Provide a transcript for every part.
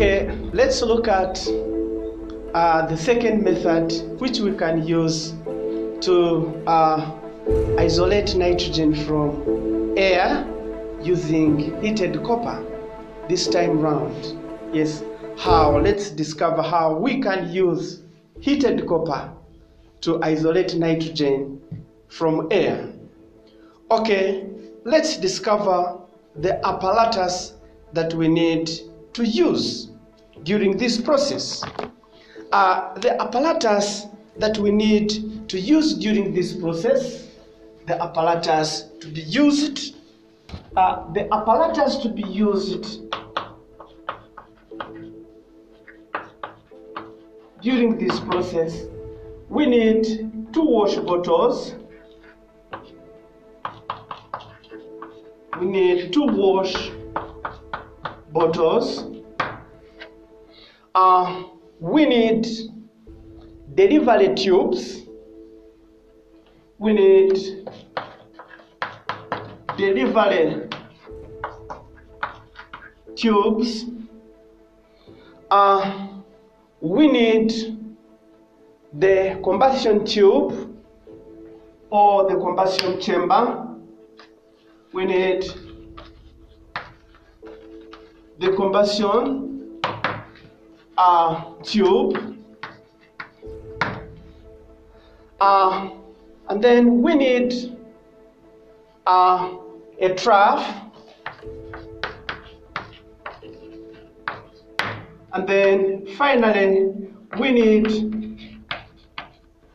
Okay, let's look at uh, the second method which we can use to uh, isolate nitrogen from air using heated copper this time round. Yes, how? Let's discover how we can use heated copper to isolate nitrogen from air. Okay, let's discover the apparatus that we need to use during this process. The apparatus that we need to use during this process, the apparatus to be used, uh, the apparatus to be used during this process, we need two wash bottles. We need two wash bottles. Uh, we need delivery tubes. We need delivery tubes. Uh, we need the combustion tube or the combustion chamber. We need the combustion uh, tube. Uh, and then we need uh, a trough. And then finally, we need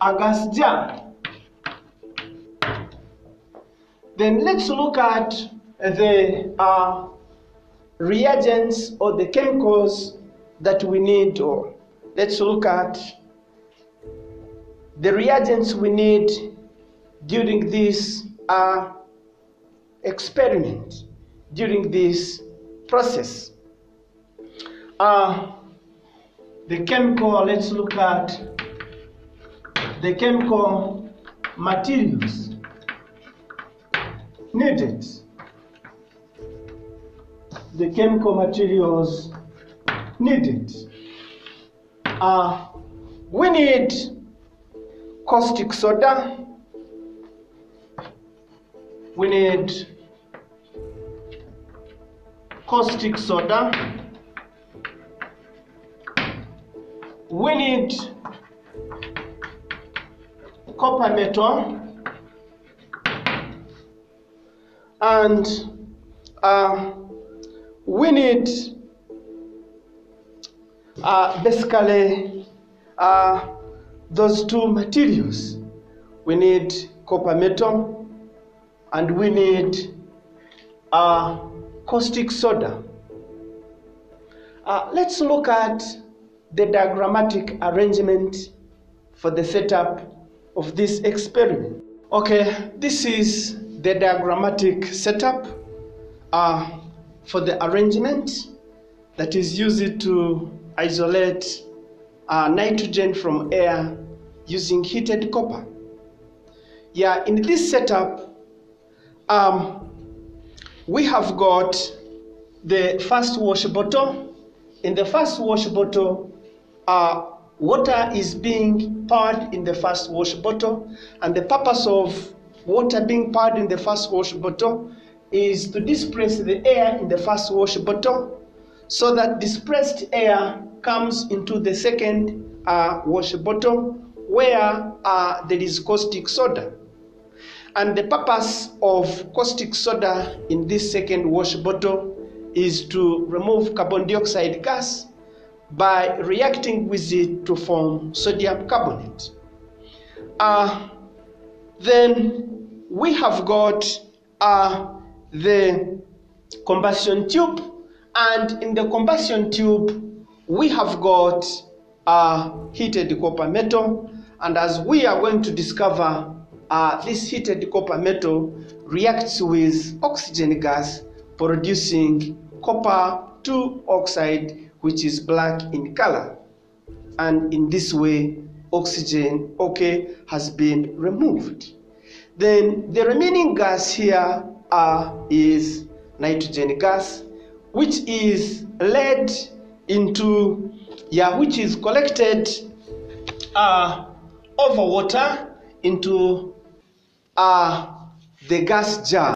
a gas jar. Then let's look at the uh, reagents or the chemicals that we need, or let's look at the reagents we need during this uh, experiment, during this process. Uh, the chemical, let's look at the chemical materials needed. The chemical materials needed. Uh, we need caustic soda. We need caustic soda. We need copper metal and uh, we need uh, basically uh, those two materials. We need copper metal and we need uh, caustic soda. Uh, let's look at the diagrammatic arrangement for the setup of this experiment. Okay, this is the diagrammatic setup uh, for the arrangement that is used to isolate uh, nitrogen from air using heated copper. Yeah, in this setup, um, we have got the first wash bottle. In the first wash bottle, uh, water is being poured in the first wash bottle, and the purpose of water being poured in the first wash bottle is to displace the air in the first wash bottle so that displaced air comes into the second uh, wash bottle where uh, there is caustic soda. And the purpose of caustic soda in this second wash bottle is to remove carbon dioxide gas by reacting with it to form sodium carbonate. Uh, then we have got uh, the combustion tube, and in the combustion tube, we have got uh, heated copper metal, and as we are going to discover, uh, this heated copper metal reacts with oxygen gas, producing copper 2 oxide, which is black in color. And in this way, oxygen, okay, has been removed. Then the remaining gas here uh, is nitrogen gas, which is led into yeah which is collected uh, over water into uh, the gas jar